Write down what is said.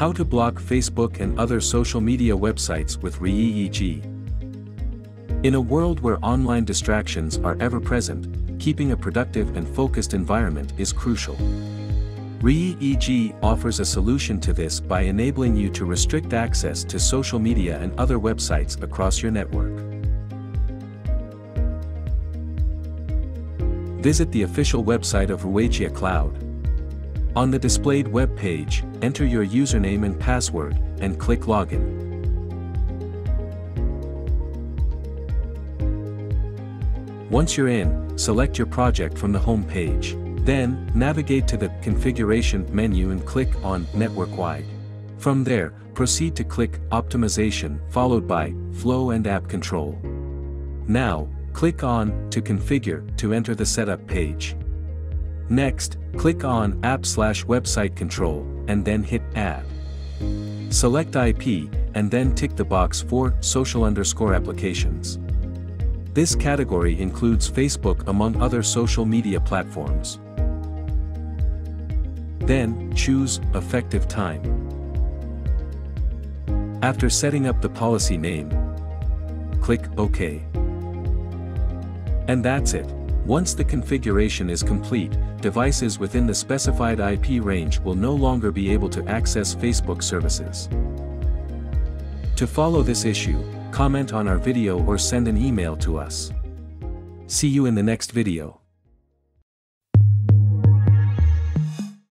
How to block Facebook and other social media websites with Reyee EG. In a world where online distractions are ever present, keeping a productive and focused environment is crucial. Reyee EG offers a solution to this by enabling you to restrict access to social media and other websites across your network. Visit the official website of Ruijie Cloud. On the displayed web page, enter your username and password, and click Login. Once you're in, select your project from the home page. Then, navigate to the Configuration menu and click on Network Wide. From there, proceed to click Optimization followed by Flow and App Control. Now, click on To Configure to enter the setup page. Next, click on App slash Website Control, and then hit Add. Select IP, and then tick the box for Social underscore applications. This category includes Facebook among other social media platforms. Then, choose Effective Time. After setting up the policy name, click OK. And that's it. Once the configuration is complete, devices within the specified IP range will no longer be able to access Facebook services. To follow this issue, comment on our video or send an email to us. See you in the next video.